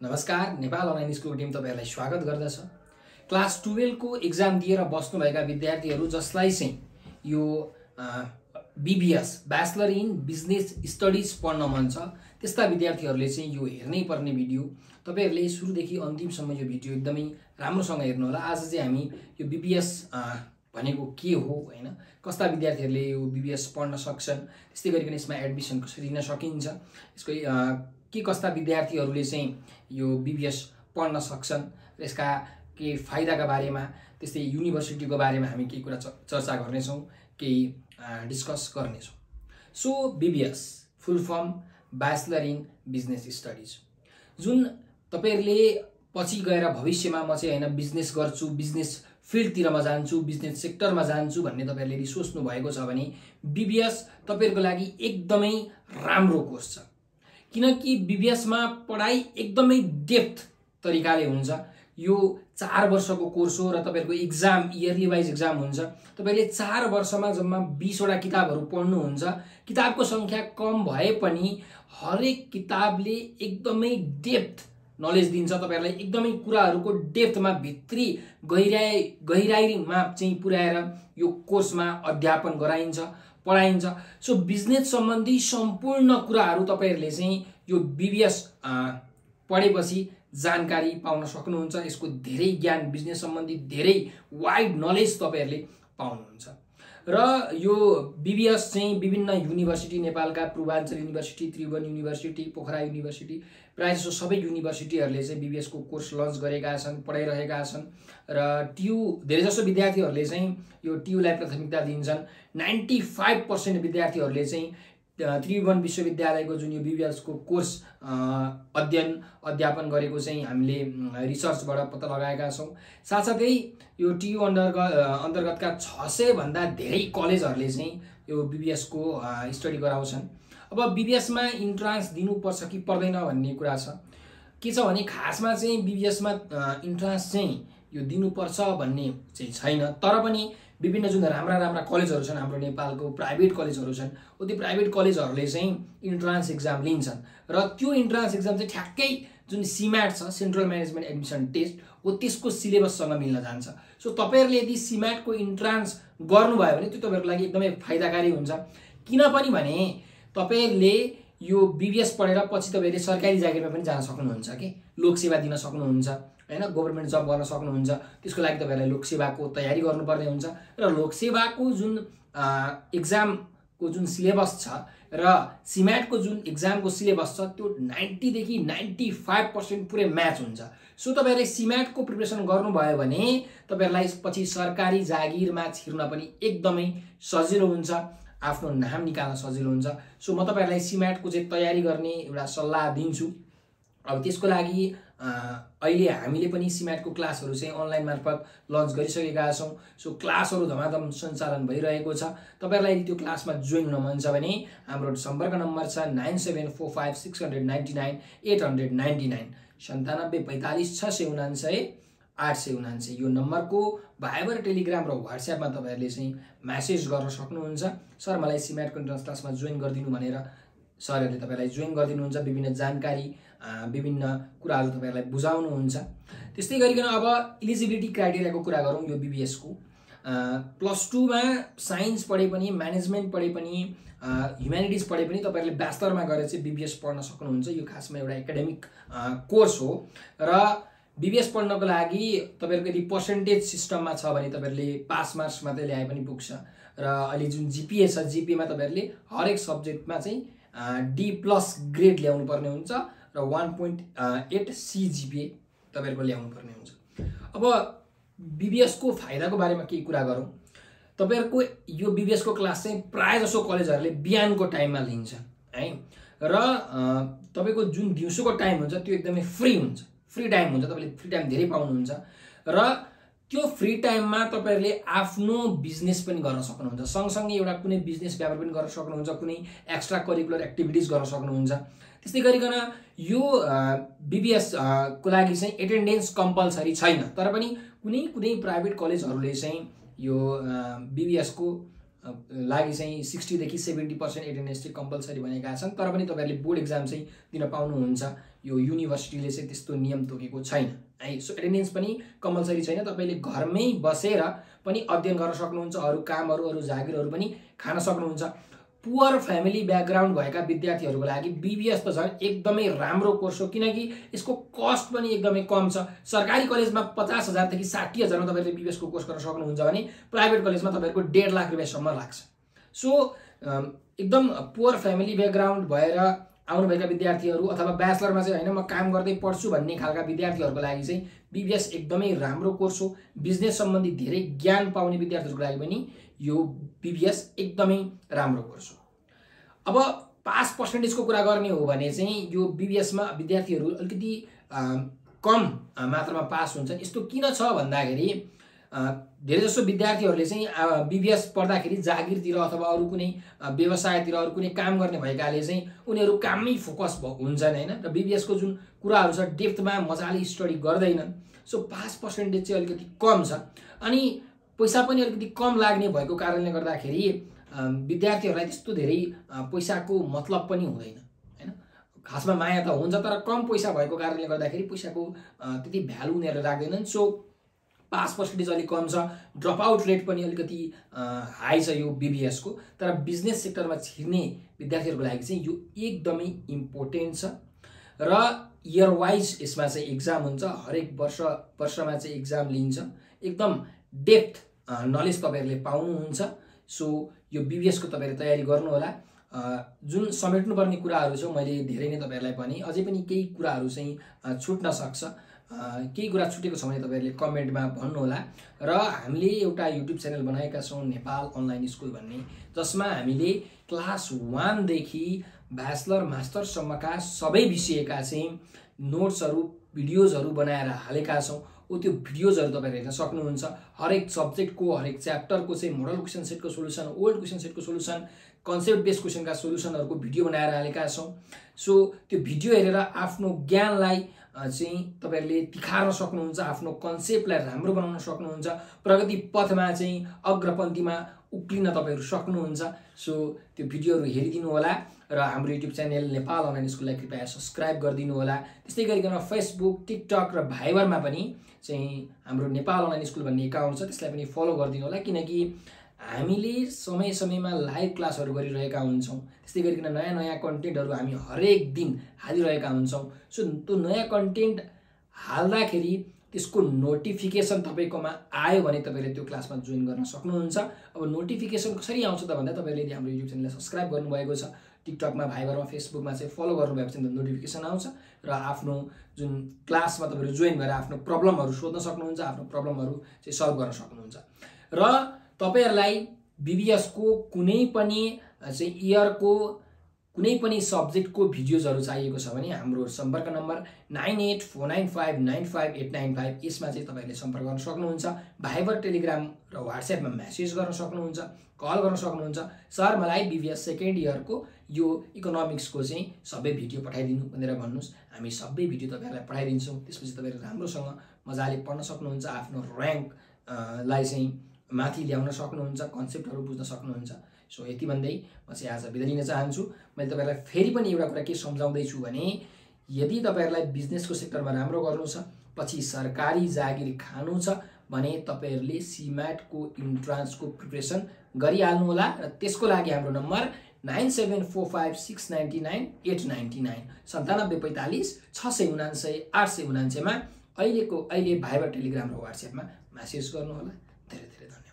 नमस्कार नेपाल अनलाइन स्कुलको टिम तपाईँहरूलाई स्वागत गर्दछ। क्लास टुवेल्भको इक्जाम दिएर बस्नुभएका विद्यार्थीहरू जसलाई चाहिँ यो BBS bachelor in business studies पढ्न मन छ त्यस्ता विद्यार्थीहरूले चाहिँ यो हेर्नै पर्ने भिडियो। तपाईँहरूले सुरुदेखि अन्तिमसम्म यो भिडियो एकदमै राम्रोसँग हेर्नुहोला। आज चाहिँ हामी यो बिबिएस भनेको के हो होइन? कस्ता विद्यार्थीहरूले यो बिबिएस पढ्न सक्छन्? त्यस्तै गरिकन यसमा एडमिसन कसरी दिन सकिन्छ? यसको के कस्ता विद्यार्थीहरूले चाहिँ यो बिबिएस पढ्न सक्छन्। र यसका केही फाइदाका बारेमा त्यस्तै युनिभर्सिटीको बारेमा हामी केही कुरा चर्चा गर्नेछौँ केही डिस्कस गर्नेछौँ। So BBS full form bachelor in business studies जुन तपाईँहरूले पछि गएर भविष्यमा म चाहिँ होइन बिजनेस गर्छु बिजनेस फिल्डतिर म जान्छु बिजनेस सेक्टरमा जान्छु भन्ने तपाईँहरूले यदि सोच्नु भएको छ भने बिबिएस तपाईँहरूको लागि एकदमै राम्रो कोर्स छ। किनकि बिबिएसमा पढाइ एकदमै डेप्थ तरिकाले हुन्छ। यो चार वर्षको कोर्स हो र तपाईँहरूको इक्जाम इयरली वाइज इक्जाम हुन्छ। तपाईँले चार वर्षमा जम्मा बिसवटा किताबहरू पढ्नुहुन्छ। किताबको सङ्ख्या कम भए पनि हरेक किताबले एकदमै डेप्थ नलेज दिन्छ। तपाईँहरूलाई एकदमै कुराहरूको डेप्थमा भित्री गहिराई गहिराइमा चाहिँ पुर्याएर यो कोर्समा अध्यापन गराइन्छ। पढाइन्छ। सो बिजनेस सम्बन्धी सम्पूर्ण कुराहरू तपाईँहरूले चाहिँ यो बिबिएस पढेपछि जानकारी पाउन सक्नुहुन्छ। यसको धेरै ज्ञान बिजनेस सम्बन्धी धेरै वाइड नलेज तपाईँहरूले पाउनुहुन्छ। र यो बिबिएस चाहिँ विभिन्न युनिभर्सिटी नेपालका Purbanchal university Tribhuvan university Pokhara university प्रायः जसो सबै युनिभर्सिटीहरूले चाहिँ बिबिएसको कोर्स लन्च गरेका छन् पढाइरहेका छन्। र टियु धेरैजसो विद्यार्थीहरूले चाहिँ यो टियुलाई प्राथमिकता दिन्छन्। नाइन्टी फाइभ पर्सेन्ट विद्यार्थीहरूले चाहिँ त्रिभुवन विश्वविद्यालयको जुन यो बिबिएसको कोर्स अध्ययन अध्यापन गरेको चाहिँ हामीले रिसर्चबाट पत्ता लगाएका छौँ। साथसाथै यो टियु अन्तर्गत अन्तर्गतका छ सयभन्दा धेरै कलेजहरूले चाहिँ यो बिबिएसको स्टडी गराउँछन्। अब बिबिएसमा इन्ट्रान्स दिनुपर्छ कि पर्दैन भन्ने कुरा छ। के छ भने खासमा चाहिँ बिबिएसमा इन्ट्रान्स चाहिँ यो दिनुपर्छ भन्ने चाहिँ छैन। तर पनि विभिन्न जुन राम्रा राम्रा कलेजहरू छन् हाम्रो नेपालको प्राइभेट कलेजहरू छन् हो त्यो प्राइभेट कलेजहरूले चाहिँ इन्ट्रान्स इक्जाम लिन्छन्। र त्यो इन्ट्रान्स इक्जाम चाहिँ ठ्याक्कै जुन सिम्याट छ सेन्ट्रल म्यानेजमेन्ट एडमिसन टेस्ट हो त्यसको सिलेबससँग मिल्न जान्छ। सो तपाईँहरूले यदि सिम्याटको इन्ट्रान्स गर्नुभयो भने त्यो तपाईँहरूको लागि एकदमै फाइदाकारी हुन्छ। किनपनि भने तपाईँहरूले यो बिबिएस पढेर पछि तपाईँहरूले सरकारी जागिरमा पनि जान सक्नुहुन्छ कि? लोकसेवा दिन सक्नुहुन्छ होइन? गभर्मेन्ट जब गर्न सक्नुहुन्छ त्यसको लागि तपाईँहरूलाई लोकसेवाको तयारी गर्नुपर्ने हुन्छ। र लोकसेवाको जुन इक्जामको जुन सिलेबस छ र सिम्याटको जुन इक्जामको सिलेबस छ त्यो नाइन्टीदेखि नाइन्टी फाइभ पर्सेन्ट पुरै म्याच हुन्छ। सो तपाईँहरूले सिम्याटको प्रिपरेसन गर्नुभयो भने तपाईँहरूलाई पछि सरकारी जागिरमा छिर्न पनि एकदमै सजिलो हुन्छ। आफ्नो नाम निकाल्न सजिलो हुन्छ। सो म तपाईँहरूलाई सिम्याटको चाहिँ तयारी गर्ने एउटा सल्लाह दिन्छु। अब त्यसको लागि अहिले हामीले पनि सिम्याटको क्लासहरू चाहिँ अनलाइन मार्फत लन्च गरिसकेका छौँ। सो क्लासहरू धमाधम सञ्चालन भइरहेको छ। तपाईँहरूलाई त्यो क्लासमा जोइन हुन मन छ भने हाम्रो सम्पर्क नम्बर छ nine seven four five six hundred ninety nine eight hundred ninety nine. सन्तानब्बे पैँतालिस छ सय उनान्सय आठ सय उनान्सय यो नम्बरको भाइबर टेलिग्राम र वाट्सएपमा तपाईँहरूले चाहिँ म्यासेज गर्न सक्नुहुन्छ। सर मलाई सिम्याटको इन्ट्रान्स क्लासमा जोइन गरिदिनु भनेर सरहरूले तपाईँलाई जोइन गरिदिनुहुन्छ। विभिन्न जानकारी विभिन्न कुराहरू तपाईँहरूलाई बुझाउनुहुन्छ। त्यस्तै गरिकन अब इलिजिबिलिटी क्राइटेरियाको कुरा गरौँ यो बिबिएसको प्लस टूमा साइन्स पढे पनि म्यानेजमेन्ट पढे पनि ह्युमेनिटिज पढे पनि तपाईँहरूले ब्याचलरमा गएर चाहिँ बिबिएस पढ्न सक्नुहुन्छ। यो खासमा एउटा एकाडेमिक कोर्स हो। र बिबिएस पढ्नको लागि तपाईँहरूको यदि पर्सेन्टेज सिस्टममा छ भने तपाईँहरूले पास मार्क्स मात्रै ल्याए पनि पुग्छ। र अहिले जुन जिपिए छ जिपिएमा तपाईँहरूले हरेक सब्जेक्टमा चाहिँ डी प्लस ग्रेड ल्याउनु पर्ने हुन्छ र वान पोइन्ट एट सिजिपिए तपाईँहरूको ल्याउनु पर्ने हुन्छ। अब बिबिएसको फाइदाको बारेमा केही कुरा गरौँ। तपाईँहरूको यो बिबिएसको क्लास चाहिँ प्रायः जसो कलेजहरूले बिहानको टाइममा लिन्छ है? र तपाईँको जुन दिउँसोको टाइम हुन्छ त्यो एकदमै फ्री हुन्छ। फ्री टाइम हुन्छ तपाईँले फ्री टाइम धेरै पाउनुहुन्छ। र त्यो फ्री टाइममा तपाईँहरूले आफ्नो बिजनेस पनि गर्न सक्नुहुन्छ। सँगसँगै एउटा कुनै बिजनेस व्यापार पनि गर्न सक्नुहुन्छ कुनै एक्स्ट्रा करिकुलर एक्टिभिटिज गर्न सक्नुहुन्छ। त्यस्तै गरिकन यो बिबिएस को लागि चाहिँ एटेन्डेन्स कम्पलसरी छैन। तर पनि कुनै कुनै प्राइभेट कलेजहरूले चाहिँ यो बिबिएसको लागि चाहिँ सिक्सटीदेखि सेभेन्टी पर्सेन्ट एटेन्डेन्स चाहिँ कम्पलसरी भनेका छन्। तर पनि तपाईँहरूले बोर्ड इक्जाम चाहिँ दिन पाउनुहुन्छ। यो युनिभर्सिटीले चाहिँ त्यस्तो नियम तोकेको छैन। है सो एटेन्डेन्स पनि कम्पलसरी छैन। तपाईँले घरमै बसेर पनि अध्ययन गर्न सक्नुहुन्छ अरू कामहरू अरू जागिरहरू पनि खान सक्नुहुन्छ। पुवर फ्यामिली ब्याकग्राउन्ड भएका विद्यार्थीहरूको लागि बिबिएस त झन् एकदमै राम्रो कोर्स हो किनकि यसको कस्ट पनि एकदमै कम छ। सरकारी कलेजमा पचास हजारदेखि साठी हजारमा तपाईँले बिबिएसको कोर्स गर्न सक्नुहुन्छ भने प्राइभेट कलेजमा तपाईँहरूको डेढ लाख रुपियाँसम्म लाग्छ। सो एकदम पुवर फ्यामिली ब्याकग्राउन्ड भएर आउनुभएका विद्यार्थीहरू अथवा ब्याचलरमा चाहिँ होइन म काम गर्दै पढ्छु भन्ने खालका विद्यार्थीहरूको लागि चाहिँ बिबिएस एकदमै राम्रो कोर्स हो। बिजनेस सम्बन्धी धेरै ज्ञान पाउने विद्यार्थीहरूको लागि पनि यो बिबिएस एकदमै राम्रो कोर्स हो। अब पास पर्सेन्टेजको कुरा गर्ने हो भने चाहिँ यो बिबिएसमा विद्यार्थीहरू अलिकति कम मात्रामा पास हुन्छन्। यस्तो किन छ भन्दाखेरि धेरैजसो विद्यार्थीहरूले चाहिँ बिबिएस पढ्दाखेरि जागिरतिर अथवा अरू कुनै व्यवसायतिर अरू कुनै काम गर्ने भएकाले चाहिँ उनीहरू काममै फोकस हुन्छन् होइन? र बिबिएसको जुन कुराहरू छ डेप्थमा मजाले स्टडी गर्दैनन्। सो पास पर्सेन्टेज चाहिँ अलिकति कम छ। अनि पैसा पनि अलिकति कम लाग्ने भएको कारणले गर्दाखेरि विद्यार्थीहरूलाई त्यस्तो धेरै पैसाको मतलब पनि हुँदैन होइन? खासमा माया त हुन्छ तर कम पैसा भएको कारणले गर्दाखेरि पैसाको त्यति भ्यालु उनीहरूले राख्दैनन्। सो पास पर्सेन्टेज अलिक कम छ ड्रप आउट रेट पनि अलिकति हाई छ यो बिबिएसको तर बिजनेस सेक्टरमा छिर्ने विद्यार्थीहरूको लागि चाहिँ यो एकदमै इम्पोर्टेन्ट छ। र इयर वाइज यसमा चाहिँ इक्जाम हुन्छ हरेक वर्ष वर्षमा चाहिँ इक्जाम लिन्छ। एकदम डेप्थ नलेज तपाईँहरूले पाउनुहुन्छ। सो यो बिबिएसको तपाईँहरूले तयारी गर्नुहोला। जुन समेट्नुपर्ने कुराहरू छ मैले धेरै नै तपाईँहरूलाई भने अझै पनि केही कुराहरू चाहिँ छुट्न सक्छ। केही कुरा छुटेको छ भने तपाईँहरूले कमेन्टमा भन्नुहोला। र हामीले एउटा युट्युब च्यानल बनाएका छौँ नेपाल अनलाइन स्कुल भन्ने जसमा हामीले क्लास वानदेखि ब्याचलर मास्टरसम्मका सबै विषयका चाहिँ नोट्सहरू भिडियोजहरू बनाएर हालेका छौँ। ओ त्यो भिडियोजहरू तपाईँहरू हेर्न सक्नुहुन्छ। हरेक सब्जेक्टको हरेक च्याप्टरको चाहिँ मोडल क्वेसन सेटको सोल्युसन ओल्ड क्वेसन सेटको सोल्युसन कन्सेप्ट बेस्ड क्वेसनका सोल्युसनहरूको भिडियो बनाएर हालेका छौँ। सो त्यो भिडियो हेरेर आफ्नो ज्ञानलाई चाहिँ तपाईँहरूले तिखार्न सक्नुहुन्छ आफ्नो कन्सेप्टलाई राम्रो बनाउन सक्नुहुन्छ प्रगति पथमा चाहिँ अग्रपन्थीमा उक्लिन तपाईँहरू सक्नुहुन्छ। सो त्यो भिडियोहरू हेरिदिनु होला र हाम्रो युट्युब च्यानल नेपाल अनलाइन स्कुललाई कृपया सब्सक्राइब गरिदिनु होला। त्यस्तै गरिकन फेसबुक टिकटक र भाइबरमा पनि चाहिँ हाम्रो नेपाल अनलाइन स्कुल भन्ने एकाउन्ट छ त्यसलाई पनि फलो गरिदिनु होला। किनकि हामीले समय समयमा लाइभ क्लासहरू गरिरहेका हुन्छौँ। त्यस्तै गरिकन नयाँ नयाँ कन्टेन्टहरू हामी हरेक दिन हालिरहेका हुन्छौँ। सो त्यो नयाँ कन्टेन्ट हाल्दाखेरि त्यसको नोटिफिकेसन तपाईँकोमा आयो भने तपाईँले त्यो क्लासमा जोइन गर्न सक्नुहुन्छ। अब नोटिफिकेसन कसरी आउँछ त भन्दा तपाईँले यदि हाम्रो युट्युब च्यानललाई सब्सक्राइब गर्नुभएको छ टिकटकमा भाइबरमा फेसबुकमा चाहिँ फलो गर्नुभएको छ भने नोटिफिकेसन आउँछ र आफ्नो जुन क्लासमा तपाईँहरू जोइन भएर आफ्नो प्रब्लमहरू सोध्न सक्नुहुन्छ आफ्नो प्रब्लमहरू चाहिँ सल्भ गर्न सक्नुहुन्छ। र तपाईँहरूलाई बिबिएसको कुनै पनि चाहिँ इयरको कुनै पनि सब्जेक्टको भिडियोजहरू चाहिएको छ भने हाम्रो सम्पर्क number nine eight four nine five nine five eight nine five यसमा चाहिँ तपाईँहरूले सम्पर्क गर्न सक्नुहुन्छ। भाइबर टेलिग्राम र वाट्सएपमा म्यासेज गर्न सक्नुहुन्छ कल गर्न सक्नुहुन्छ। सर मलाई बिबिएस सेकेन्ड इयरको यो इकोनोमिक्सको चाहिँ सबै भिडियो पठाइदिनु भनेर भन्नुहोस्। हामी सबै भिडियो तपाईँहरूलाई पठाइदिन्छौँ। त्यसपछि तपाईँहरू राम्रोसँग मजाले पढ्न सक्नुहुन्छ आफ्नो ऱ्याङ्कलाई चाहिँ माथि ल्याउन सक्नुहुन्छ कन्सेप्टहरू बुझ्न सक्नुहुन्छ। सो यति भन्दै म चाहिँ आज बिदा लिन चाहन्छु। मैले तपाईँहरूलाई फेरि पनि एउटा कुरा के सम्झाउँदैछु भने यदि तपाईँहरूलाई बिजनेसको सेक्टरमा राम्रो गर्नु छ पछि सरकारी जागिर खानु छ भने तपाईँहरूले सिम्याटको इन्ट्रान्सको प्रिपरेसन गरिहाल्नुहोला र त्यसको लागि हाम्रो number nine seven four five six ninety nine eight ninety nine. सन्तानब्बे पैँतालिस छ सय उनान्सय आठ सय उनान्सयमा अहिलेको अहिले भाइबर टेलिग्राम र वाट्सएपमा म्यासेज गर्नुहोला। धेरै धेरै धन्यवाद